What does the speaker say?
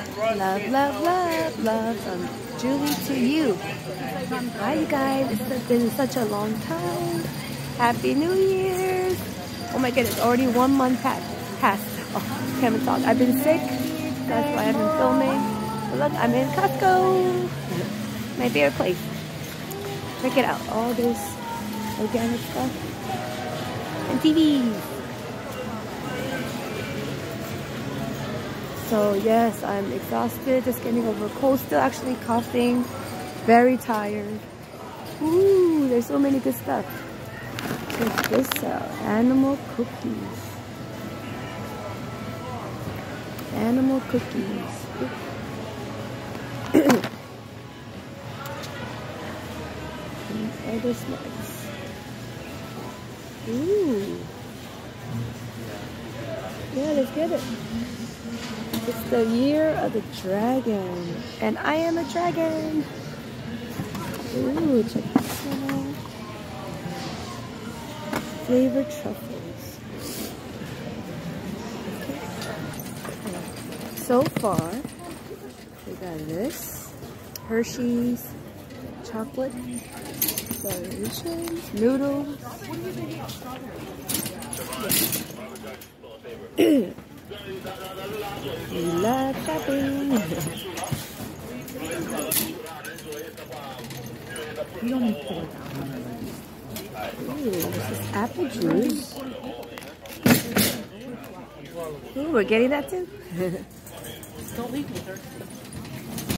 Love, love, love, love from Julie to you. Hi, you guys. It's been such a long time. Happy New Year's. Oh my goodness, already one month past. past. Oh, can't even talk. I've been sick. That's why I haven't filming. But look, I'm in Costco. My favorite place. Check it out. All this organic stuff. And TVs. So yes, I'm exhausted, just getting over a cold, still actually coughing, very tired. Ooh, there's so many good stuff. Check this out, animal cookies. Animal cookies. other snacks. Ooh. Yeah, let's get it. It's the year of the dragon. And I am a dragon. Ooh, check this out. Flavored truffles. So far, we got this. Hershey's chocolate variations, noodles. We love shopping. You don't need to put it down. Ooh, this is apple juice. Ooh, we're getting that too. Don't leave me.